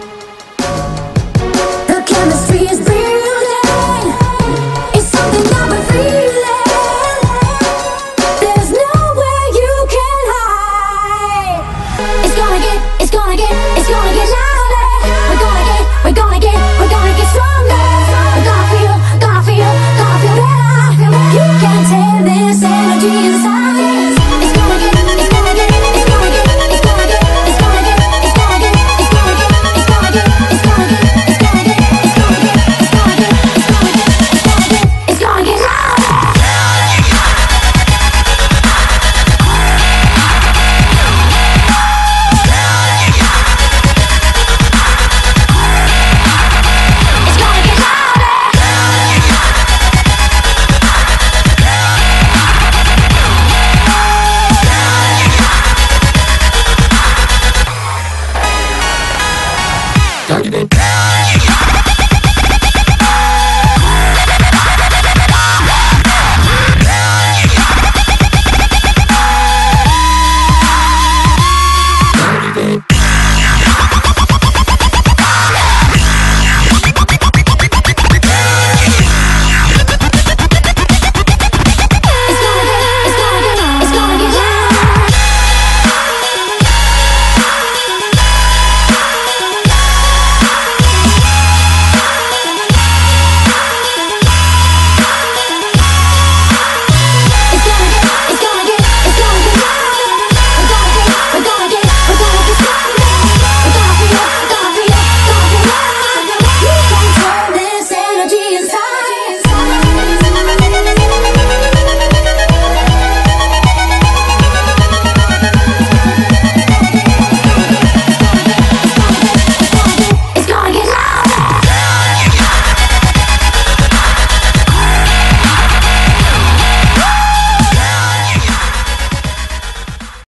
you Bye.